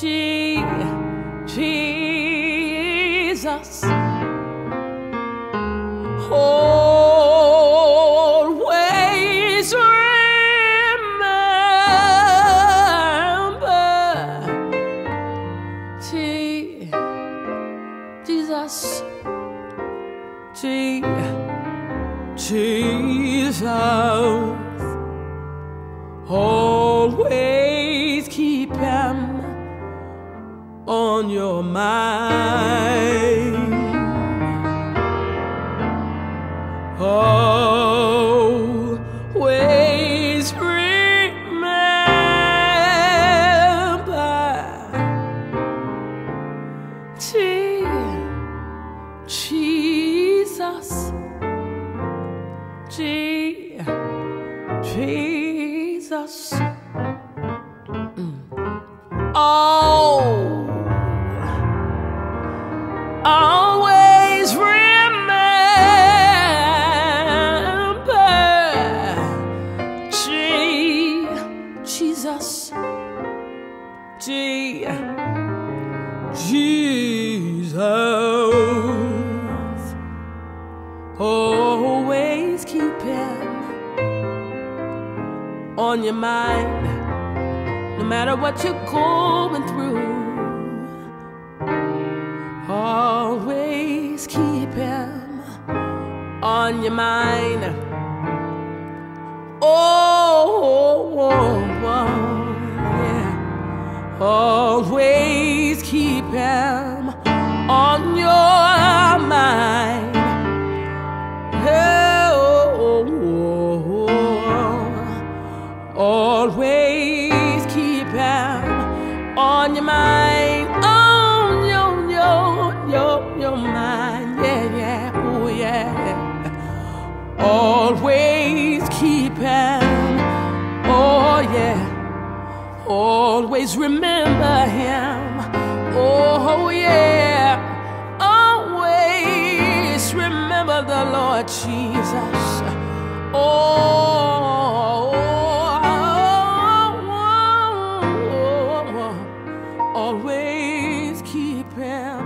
Je Jesus. Always remember Jesus. Jesus. On your mind. Always remember Je- Jesus. Je- Jesus. Oh, Jesus, Je- Jesus. Always keep him on your mind no matter what you're going through. Always keep him on your mind. Oh, oh, oh, yeah. Always keep him on your mind. Oh, oh, oh. oh. Always yeah. Always remember him, oh, yeah. Always remember the Lord Jesus. Oh, oh, oh, oh always keep him. Yeah, you do.